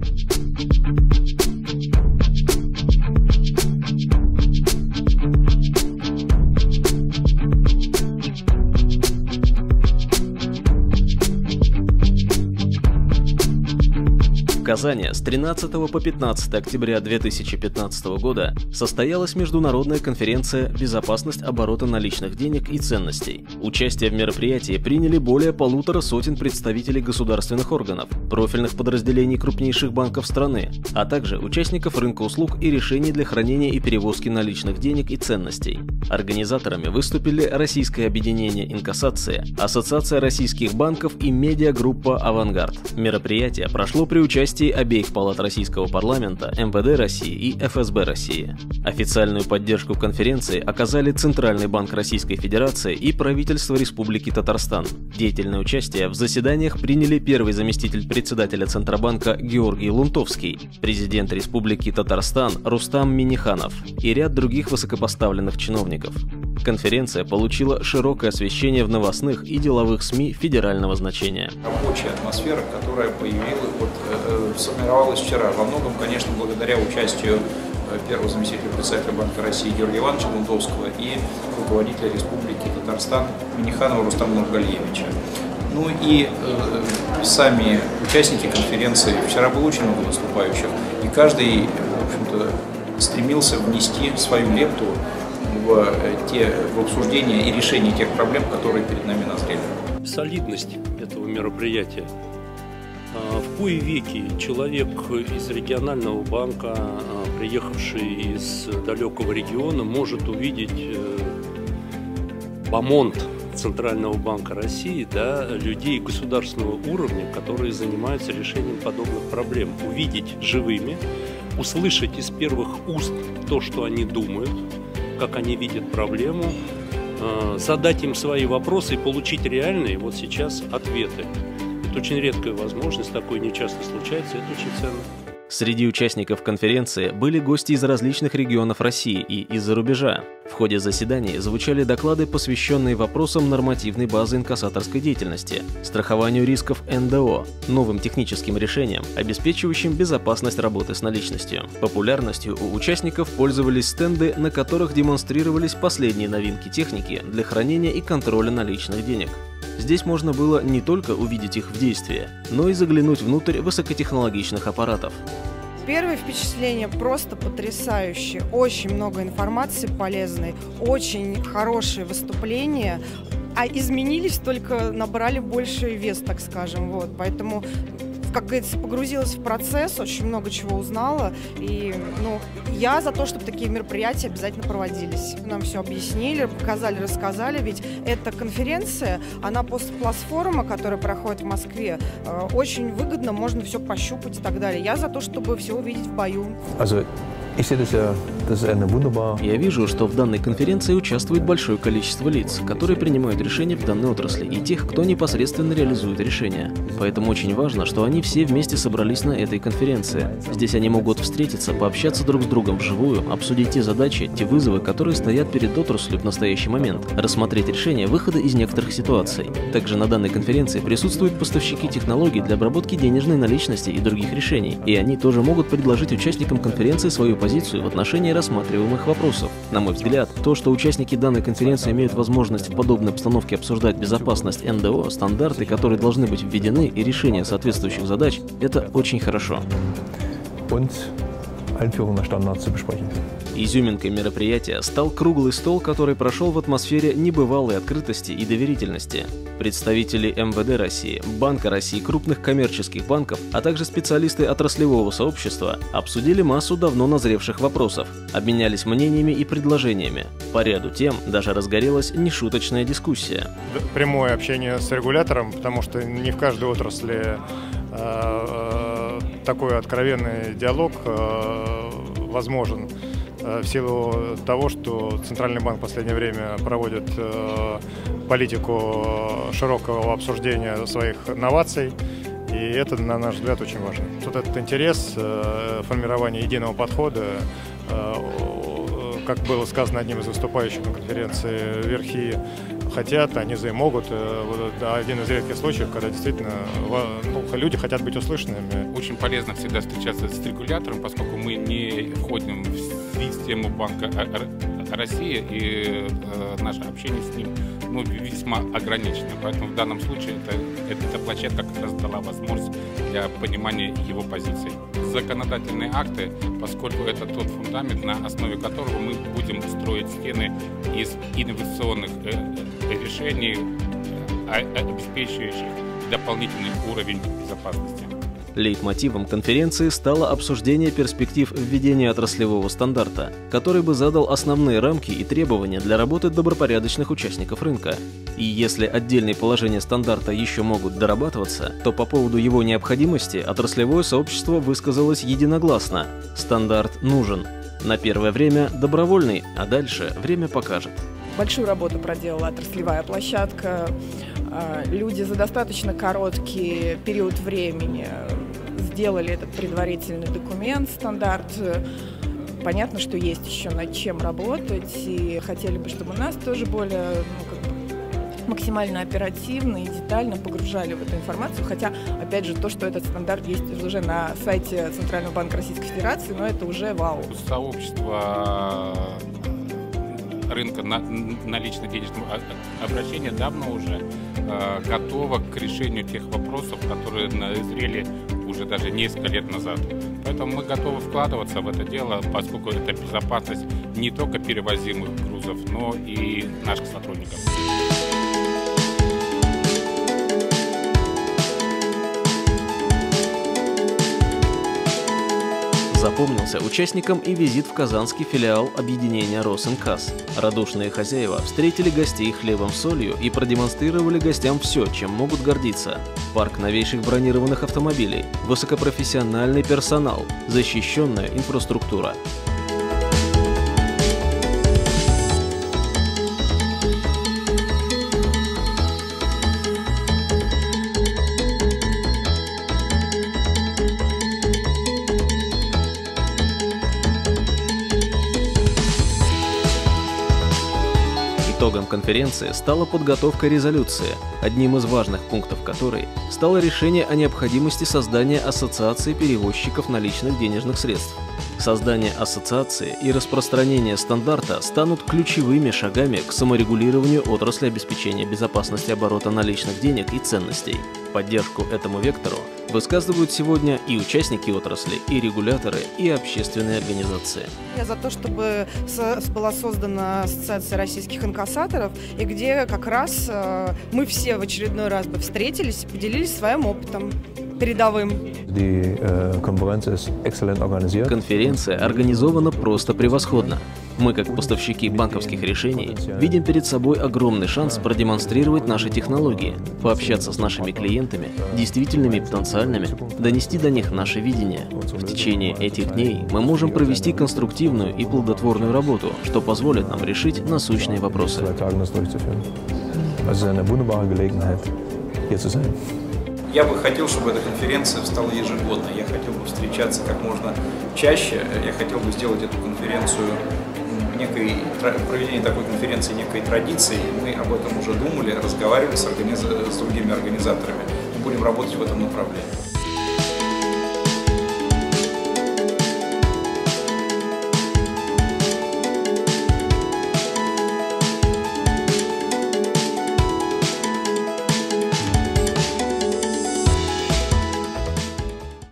Thank you. Казани с 13 по 15 октября 2015 года состоялась международная конференция «Безопасность оборота наличных денег и ценностей». Участие в мероприятии приняли более полутора сотен представителей государственных органов, профильных подразделений крупнейших банков страны, а также участников рынка услуг и решений для хранения и перевозки наличных денег и ценностей. Организаторами выступили Российское объединение инкассация, Ассоциация российских банков и медиагруппа «Авангард». Мероприятие прошло при участии властей обеих палат российского парламента, МВД России и ФСБ России. Официальную поддержку конференции оказали Центральный банк Российской Федерации и правительство Республики Татарстан. Деятельное участие в заседаниях приняли первый заместитель председателя Центробанка Георгий Лунтовский, президент Республики Татарстан Рустам Миниханов и ряд других высокопоставленных чиновников. Конференция получила широкое освещение в новостных и деловых СМИ федерального значения. Рабочая атмосфера, которая появилась, вот, э, э, сформировалась вчера, во многом, конечно, благодаря участию э, первого заместителя председателя Банка России Георгия Ивановича Лундовского и руководителя Республики Татарстан Миниханова Рустама Нургалиевича. Ну и э, сами участники конференции, вчера было очень много выступающих, и каждый, в общем-то, стремился внести свою лепту в, э, те, в обсуждение и решение тех проблем, которые перед нами назрели. Солидность этого мероприятия. А, в кои веки человек из регионального банка, а, приехавший из далекого региона, может увидеть э, бомонд Центрального банка России, да, людей государственного уровня, которые занимаются решением подобных проблем, увидеть живыми, услышать из первых уст то, что они думают, как они видят проблему, э, задать им свои вопросы и получить реальные вот сейчас ответы. Очень редкая возможность, такое не часто случается, это очень ценно. Среди участников конференции были гости из различных регионов России и из-за рубежа. В ходе заседаний звучали доклады, посвященные вопросам нормативной базы инкассаторской деятельности, страхованию рисков НДО, новым техническим решениям, обеспечивающим безопасность работы с наличностью. Популярностью у участников пользовались стенды, на которых демонстрировались последние новинки техники для хранения и контроля наличных денег. Здесь можно было не только увидеть их в действии, но и заглянуть внутрь высокотехнологичных аппаратов. Первое впечатление просто потрясающее. Очень много информации полезной, очень хорошие выступления. А изменились, только набрали больший вес, так скажем. Вот. Поэтому как говорится, погрузилась в процесс, очень много чего узнала. И ну, я за то, чтобы такие мероприятия обязательно проводились. Нам все объяснили, показали, рассказали. Ведь эта конференция, она после платформа, которая проходит в Москве, э, очень выгодно, можно все пощупать и так далее. Я за то, чтобы все увидеть в бою. Also я вижу, что в данной конференции участвует большое количество лиц, которые принимают решения в данной отрасли, и тех, кто непосредственно реализует решения. Поэтому очень важно, что они все вместе собрались на этой конференции. Здесь они могут встретиться, пообщаться друг с другом вживую, обсудить те задачи, те вызовы, которые стоят перед отраслью в настоящий момент, рассмотреть решения выхода из некоторых ситуаций. Также на данной конференции присутствуют поставщики технологий для обработки денежной наличности и других решений, и они тоже могут предложить участникам конференции свою позицию в отношении рассматриваемых вопросов. На мой взгляд, то, что участники данной конференции имеют возможность в подобной обстановке обсуждать безопасность НДО, стандарты, которые должны быть введены и решение соответствующих задач, это очень хорошо. Und Einführung nach Standards zu besprechen. Изюминкой мероприятия стал круглый стол, который прошел в атмосфере небывалой открытости и доверительности. Представители МВД России, Банка России, крупных коммерческих банков, а также специалисты отраслевого сообщества обсудили массу давно назревших вопросов, обменялись мнениями и предложениями. По ряду тем даже разгорелась нешуточная дискуссия. Прямое общение с регулятором, потому что не в каждой отрасли э, э, такой откровенный диалог э, возможен. Э, в силу того, что Центральный банк в последнее время проводит э, политику широкого обсуждения своих новаций, и это, на наш взгляд, очень важно. Вот этот интерес э, формирования единого подхода, как было сказано одним из выступающих на конференции, верхи хотят, они могут. Э, вот, один из редких случаев, когда действительно ну, люди хотят быть услышанными. Очень полезно всегда встречаться с регулятором, поскольку мы не входим в систему Банка России, и э, наше общение с ним ну, весьма ограничено. Поэтому в данном случае это, эта площадка как раз дала возможность для понимания его позиций. Законодательные акты, поскольку это тот фундамент, на основе которого мы будем строить стены из инновационных э, э, решений, обеспечивающих дополнительный уровень безопасности. Лейтмотивом конференции стало обсуждение перспектив введения отраслевого стандарта, который бы задал основные рамки и требования для работы добропорядочных участников рынка. И если отдельные положения стандарта еще могут дорабатываться, то по поводу его необходимости отраслевое сообщество высказалось единогласно. Стандарт нужен. На первое время добровольный, а дальше время покажет. Большую работу проделала отраслевая площадка. А, люди за достаточно короткий период времени сделали этот предварительный документ, стандарт. Понятно, что есть еще над чем работать, и хотели бы, чтобы нас тоже более ну, как бы максимально оперативно и детально погружали в эту информацию. Хотя, опять же, то, что этот стандарт есть уже на сайте Центрального банка Российской Федерации, но это уже вау. Сообщество рынка на, налично-денежного обращения давно уже э, готово к решению тех вопросов, которые назрели уже даже несколько лет назад. Поэтому мы готовы вкладываться в это дело, поскольку это безопасность не только перевозимых грузов, но и наших сотрудников. Запомнился участникам и визит в казанский филиал объединения «Росинкас». Радушные хозяева встретили гостей хлебом-солью и продемонстрировали гостям все, чем могут гордиться. Парк новейших бронированных автомобилей, высокопрофессиональный персонал, защищенная инфраструктура. Итогом конференции стала подготовка резолюции, одним из важных пунктов которой стало решение о необходимости создания Ассоциации перевозчиков наличных денежных средств. Создание ассоциации и распространение стандарта станут ключевыми шагами к саморегулированию отрасли обеспечения безопасности оборота наличных денег и ценностей. Поддержку этому вектору высказывают сегодня и участники отрасли, и регуляторы, и общественные организации. Я за то, чтобы была создана ассоциация российских инкассаторов, и где как раз э, мы все в очередной раз бы встретились и поделились своим опытом передовым. Э, Конференция организована просто превосходно. Мы, как поставщики банковских решений, видим перед собой огромный шанс продемонстрировать наши технологии, пообщаться с нашими клиентами, действительными потенциальными, донести до них наше видение. В течение этих дней мы можем провести конструктивную и плодотворную работу, что позволит нам решить насущные вопросы. Я бы хотел, чтобы эта конференция стала ежегодной. Я хотел бы встречаться как можно чаще. Я хотел бы сделать эту конференцию некой, проведение такой конференции некой традицией. Мы об этом уже думали, разговаривали с, организ... с другими организаторами. Мы будем работать в этом направлении.